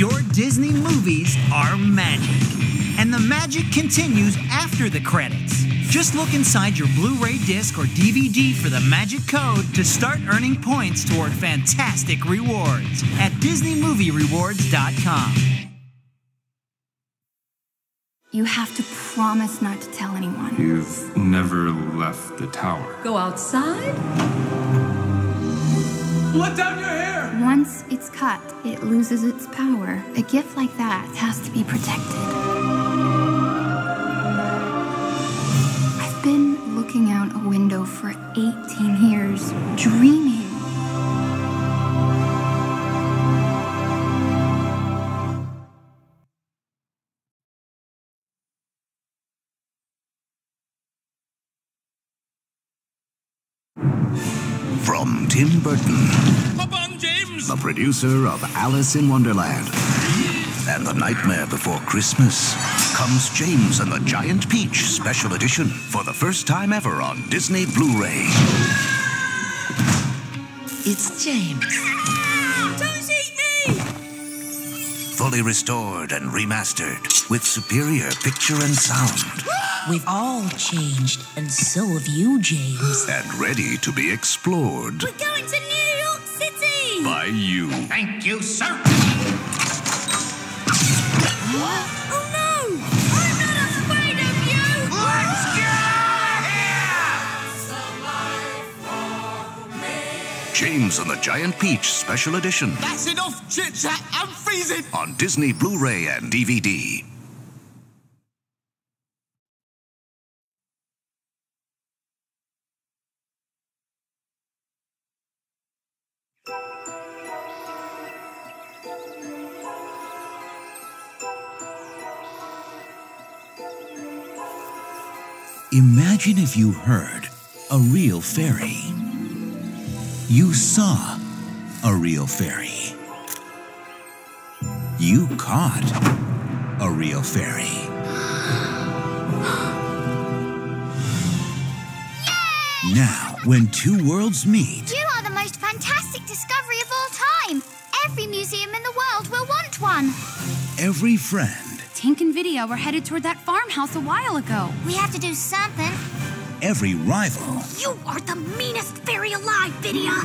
Your Disney movies are magic. And the magic continues after the credits. Just look inside your Blu ray disc or DVD for the magic code to start earning points toward fantastic rewards at DisneyMovieRewards.com. You have to promise not to tell anyone. You've never left the tower. Go outside? Let down your hair! Once it's cut, it loses its power. A gift like that has to be protected. I've been looking out a window for 18 years, dreaming. From Tim Burton, Hop on, James! The producer of Alice in Wonderland and The Nightmare Before Christmas, comes James and the Giant Peach Special Edition for the first time ever on Disney Blu ray. It's James. Don't eat me! Fully restored and remastered with superior picture and sound, We've all changed, and so have you, James. and ready to be explored We're going to New York City! By you. Thank you, sir! oh no! I'm not afraid of you! Let's get out of here! James and the Giant Peach Special Edition That's enough chit chat! I'm freezing! on Disney Blu ray and DVD. Imagine if you heard a real fairy. You saw a real fairy. You caught a real fairy. Now, when two worlds meet, You are the most fantastic discovery of all time. Every museum in the world will want one. every friend, Tink and Vidia were headed toward that farmhouse a while ago. We have to do something. every rival You are the meanest fairy alive, Vidia.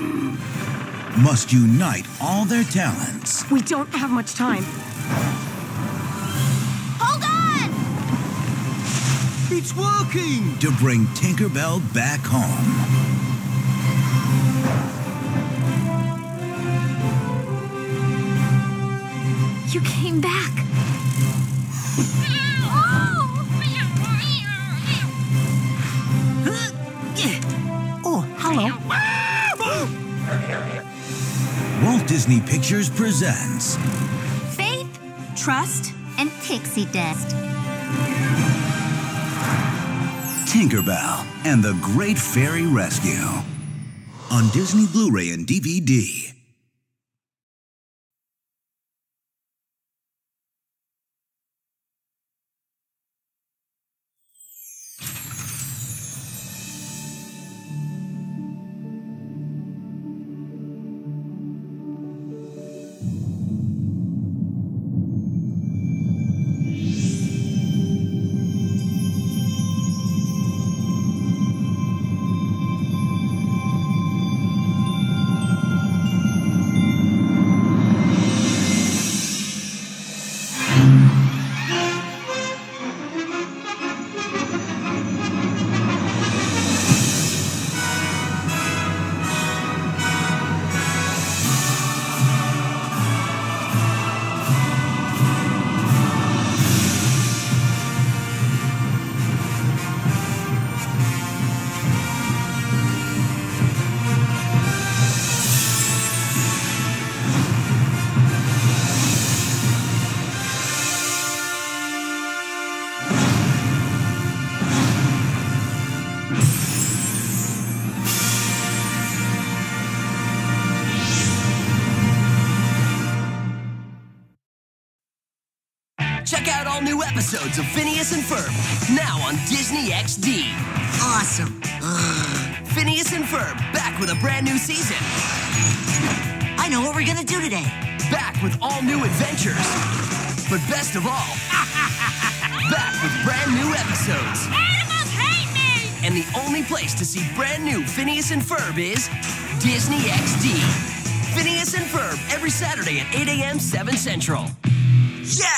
must unite all their talents We don't have much time. Hold on! It's working! to bring Tinkerbell back home. You came back. Hello. Walt Disney Pictures presents Faith, trust, and pixie dust. Tinkerbell and the Great Fairy Rescue on Disney Blu ray and DVD. Check new episodes of Phineas and Ferb now on Disney XD. Awesome. Phineas and Ferb back with a brand new season. I know what we're gonna do today. back with all new adventures. But best of all, back with brand new episodes. Animals hate me! And the only place to see brand new Phineas and Ferb is Disney XD. Phineas and Ferb every Saturday at 8 a.m. 7 Central. Yeah!